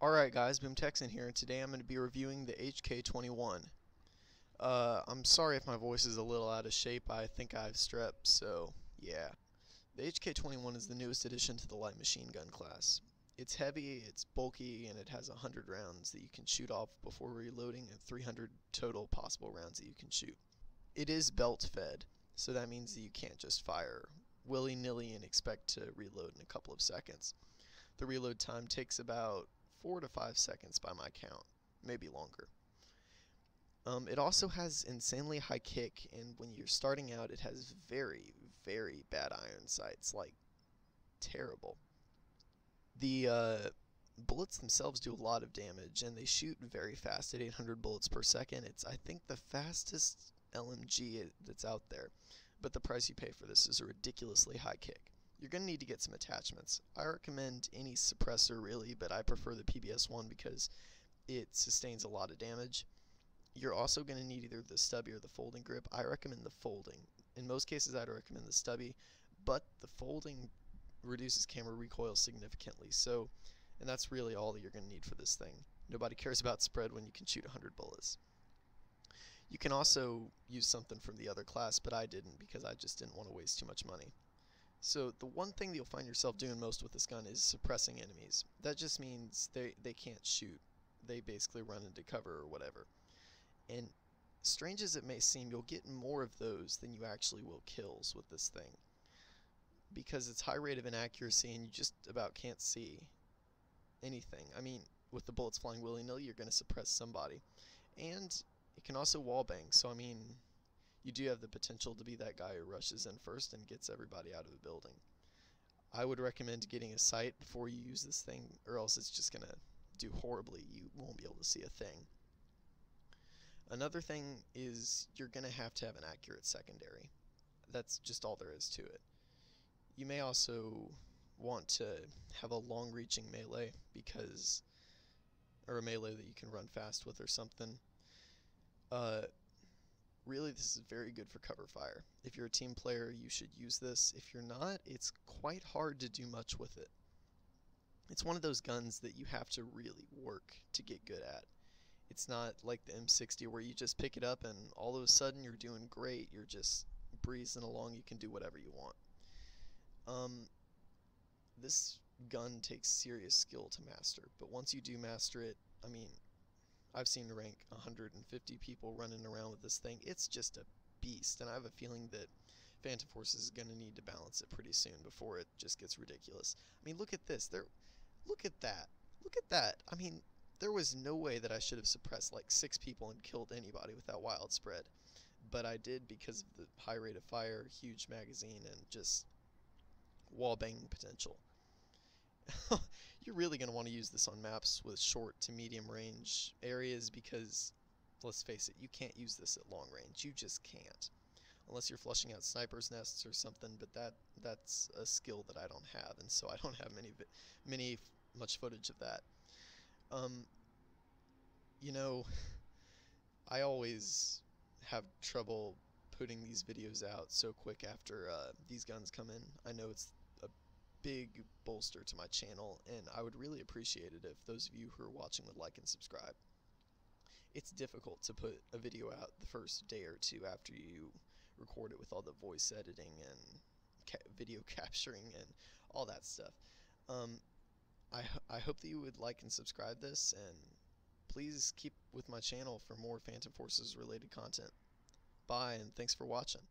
Alright guys, Boom Texan here, and today I'm going to be reviewing the HK21. Uh, I'm sorry if my voice is a little out of shape, I think I have strep, so yeah. The HK21 is the newest addition to the light machine gun class. It's heavy, it's bulky, and it has 100 rounds that you can shoot off before reloading and 300 total possible rounds that you can shoot. It is belt fed, so that means that you can't just fire willy-nilly and expect to reload in a couple of seconds. The reload time takes about four to five seconds by my count, maybe longer. Um, it also has insanely high kick, and when you're starting out, it has very, very bad iron sights, like terrible. The uh, bullets themselves do a lot of damage, and they shoot very fast at 800 bullets per second. It's, I think, the fastest LMG that's out there, but the price you pay for this is a ridiculously high kick you're going to need to get some attachments. I recommend any suppressor really, but I prefer the PBS one because it sustains a lot of damage. You're also going to need either the stubby or the folding grip. I recommend the folding. In most cases, I'd recommend the stubby, but the folding reduces camera recoil significantly. So, and that's really all that you're going to need for this thing. Nobody cares about spread when you can shoot 100 bullets. You can also use something from the other class, but I didn't because I just didn't want to waste too much money. So the one thing that you'll find yourself doing most with this gun is suppressing enemies. That just means they, they can't shoot. They basically run into cover or whatever. And strange as it may seem, you'll get more of those than you actually will kills with this thing. Because it's high rate of inaccuracy and you just about can't see anything. I mean, with the bullets flying willy-nilly, you're going to suppress somebody. And it can also wallbang, so I mean, you do have the potential to be that guy who rushes in first and gets everybody out of the building. I would recommend getting a sight before you use this thing, or else it's just going to do horribly. You won't be able to see a thing. Another thing is you're going to have to have an accurate secondary. That's just all there is to it. You may also want to have a long-reaching melee because, or a melee that you can run fast with or something. Uh, really this is very good for cover fire. If you're a team player, you should use this. If you're not, it's quite hard to do much with it. It's one of those guns that you have to really work to get good at. It's not like the M60 where you just pick it up and all of a sudden you're doing great. You're just breezing along. You can do whatever you want. Um, this gun takes serious skill to master, but once you do master it, I mean, I've seen rank 150 people running around with this thing. It's just a beast, and I have a feeling that Phantom Force is going to need to balance it pretty soon before it just gets ridiculous. I mean, look at this. There, look at that. Look at that. I mean, there was no way that I should have suppressed like six people and killed anybody with that wild spread. But I did because of the high rate of fire, huge magazine, and just wall banging potential. you're really going to want to use this on maps with short to medium range areas because, let's face it, you can't use this at long range. You just can't. Unless you're flushing out sniper's nests or something, but that that's a skill that I don't have, and so I don't have many many much footage of that. Um, you know, I always have trouble putting these videos out so quick after uh, these guns come in. I know it's big bolster to my channel, and I would really appreciate it if those of you who are watching would like and subscribe. It's difficult to put a video out the first day or two after you record it with all the voice editing and ca video capturing and all that stuff. Um, I, I hope that you would like and subscribe this, and please keep with my channel for more Phantom Forces related content. Bye, and thanks for watching.